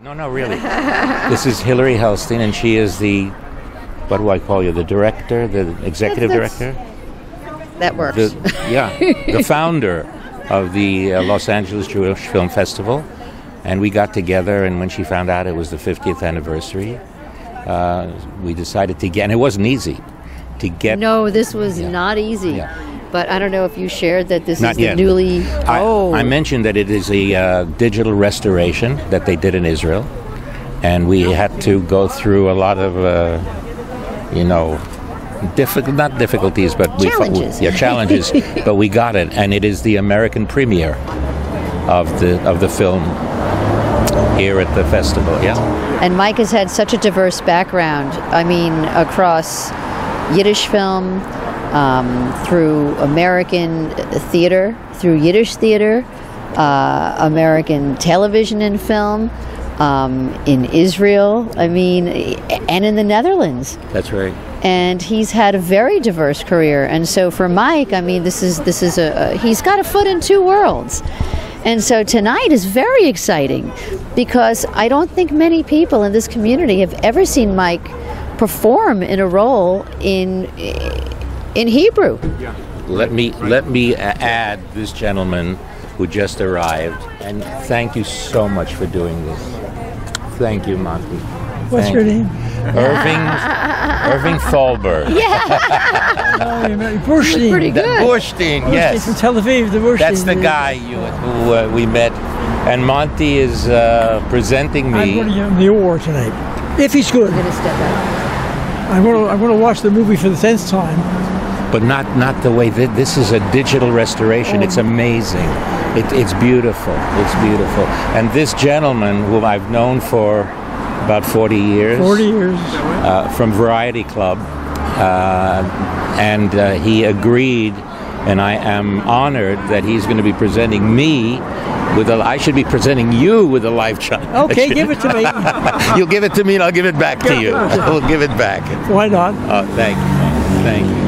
No, no, really. this is Hilary Helstein, and she is the, what do I call you, the director, the executive That's- director? That works. The, yeah, the founder of the uh, Los Angeles Jewish Film Festival. And we got together, and when she found out it was the 50th anniversary, uh, we decided to get, and it wasn't easy to get. no, this was Yeah. not easy. Yeah. But I don't know if you shared that this Not is the newly. I, oh, I mentioned that it is a uh, digital restoration that they did in Israel, and we had to go through a lot of, uh, you know, difficult not difficulties, but we Challenges. yeah, challenges. but we got it, and it is the American premiere of the of the film here at the festival. Yeah, And Mike has had such a diverse background. I mean, across Yiddish film, um, through American theater, through Yiddish theater, uh, American television and film, um, in Israel, I mean, and in the Netherlands. that's right. and he's had a very diverse career. And so for Mike, I mean, this is this is a, a he's got a foot in two worlds. And so tonight is very exciting because I don't think many people in this community have ever seen Mike perform in a role in in Hebrew. Let me let me add this gentleman who just arrived, and thank you so much for doing this. Thank you, Monty. What's Thank your you. name? Irving Irving Thalberg. Oh, you met Burstyn. Pretty That- good. Burstyn, Burstyn yes. from Tel Aviv. The Burstyn. That's the guy you, who uh, we met, and Monty is uh, presenting I'm me. going to give him the award tonight. If he's good, I'm gonna. I'm going to I'm going to watch the movie for the tenth time. But not not the way that this is a digital restoration. It's amazing. It, it's beautiful. It's beautiful. And this gentleman, whom I've known for about 40 years, Forty years. uh, from Variety Club, uh, and uh, he agreed. And I am honored that he's going to be presenting me with a. I should be presenting you with a live child. Okay, give it to me. You'll give it to me, and I'll give it back to you. We'll give it back. Why not? Oh, thank you. Thank you.